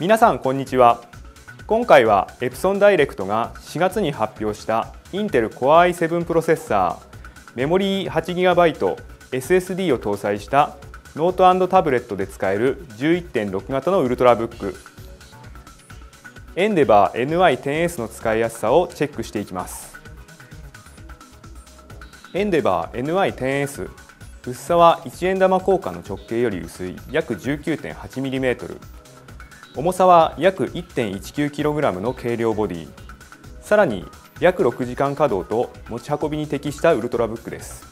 皆さんこんにちは。今回はエプソンダイレクトが4月に発表したインテル Core i7 プロセッサーメモリー 8GB SSD を搭載したノートタブレットで使える11.6型のウルトラブック。エンデバー NY10S の使いやすさをチェックしていきます。エンデバー NY10S 薄さは1円玉硬貨の直径より薄い約 19.8mm 重さは約 1.19kg の軽量ボディ。さらに約6時間稼働と持ち運びに適したウルトラブックです。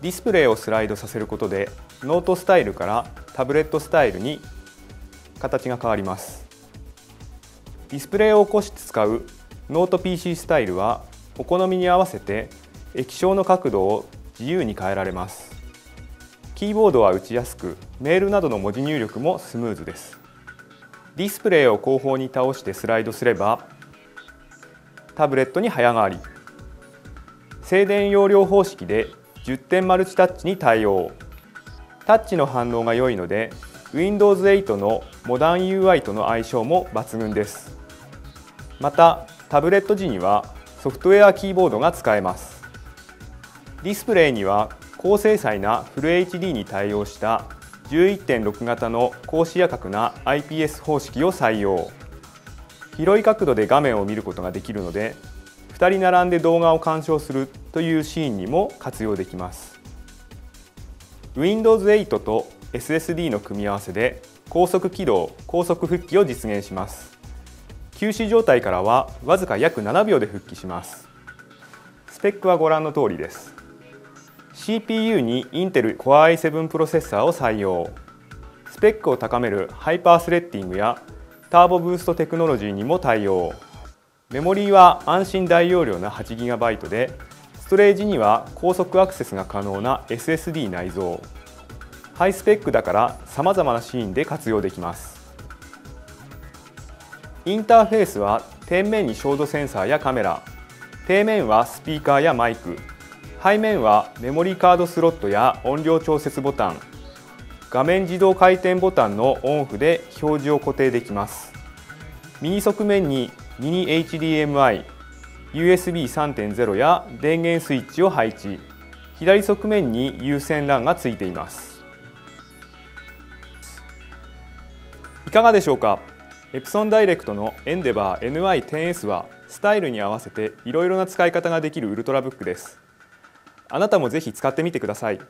ディスプレイをスライドさせることでノートスタイルからタブレットスタイルに形が変わります。ディスプレイを起こして使うノート PC スタイルはお好みに合わせて液晶の角度を自由に変えられます。キーボードは打ちやすくメールなどの文字入力もスムーズです。ディスプレイを後方に倒してスライドすればタブレットに早変わり。静電容量方式で10点マルチタッチに対応。タッチの反応が良いので Windows 8のモダン UI との相性も抜群です。またタブレット時にはソフトウェアキーボードが使えます。ディスプレイには高精細なフル HD に対応した11.6型の高視野角な IPS 方式を採用。広い角度で画面を見ることができるので2人並んで動画を鑑賞するというシーンにも活用できます。Windows 8と SSD の組み合わせで高速起動高速復帰を実現します。休止状態からはわずか約7秒で復帰します。スペックはご覧の通りです。CPU にインテル Core i7 プロセッサーを採用。スペックを高めるハイパースレッディングやターボブーストテクノロジーにも対応。メモリーは安心大容量な 8GB でストレージには高速アクセスが可能な SSD 内蔵。ハイスペックだからさまざまなシーンで活用できます。インターフェースは天面に照度センサーやカメラ。底面はスピーカーやマイク。背面はメモリーカードスロットや音量調節ボタン。画面自動回転ボタンのオンオフで表示を固定できます。右側面にミニ HDMI USB3.0 や電源スイッチを配置。左側面に有線 LAN がついています。いかがでしょうか？エプソンダイレクトのエンデバー NY10S はスタイルに合わせていろいろな使い方ができるウルトラブックです。あなたもぜひ使ってみてください。